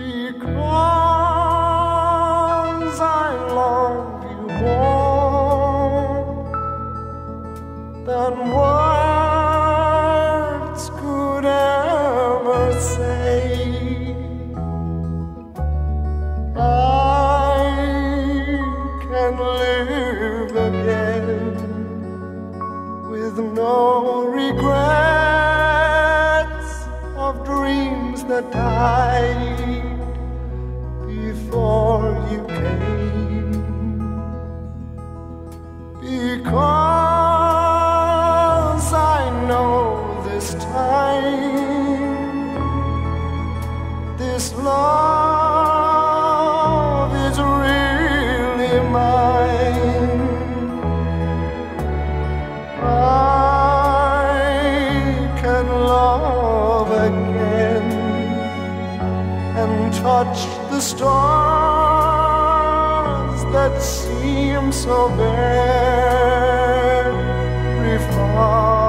because I love you more than words could ever say. I can live again with no regrets of dreams that died. watch the stars that seem so very far.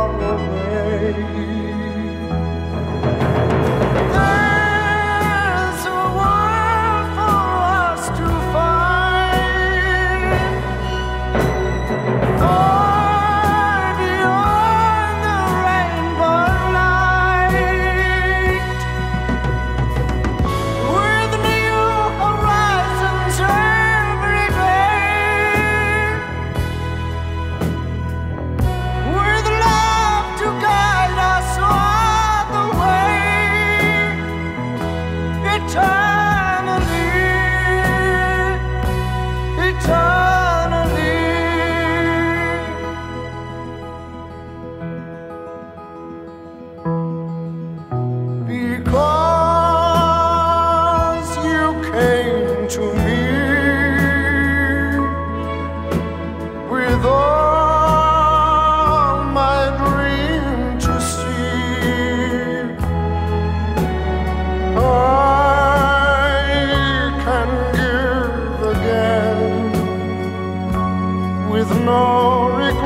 with no regrets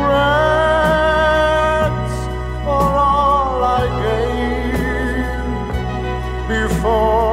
for all I gave before.